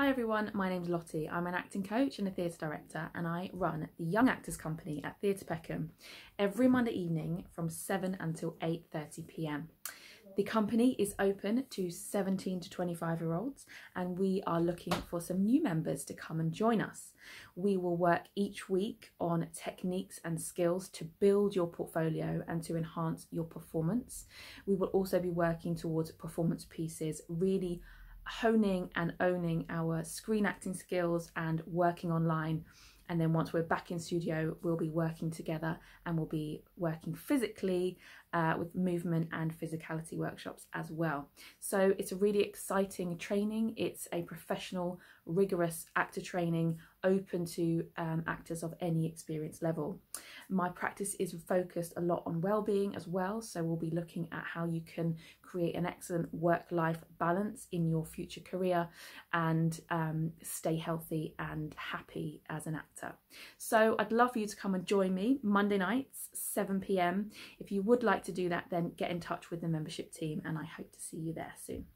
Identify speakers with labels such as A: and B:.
A: Hi everyone, my name's Lotte. I'm an acting coach and a theatre director, and I run the Young Actors Company at Theatre Peckham every Monday evening from 7 until 8:30 pm. The company is open to 17 to 25 year olds, and we are looking for some new members to come and join us. We will work each week on techniques and skills to build your portfolio and to enhance your performance. We will also be working towards performance pieces, really honing and owning our screen acting skills and working online. And then once we're back in studio, we'll be working together and we'll be working physically uh, with movement and physicality workshops as well. So it's a really exciting training. It's a professional, rigorous actor training open to um, actors of any experience level. My practice is focused a lot on well-being as well. So we'll be looking at how you can create an excellent work-life balance in your future career and um, stay healthy and happy as an actor. So I'd love for you to come and join me Monday nights, 7 p.m. If you would like to do that, then get in touch with the membership team and I hope to see you there soon.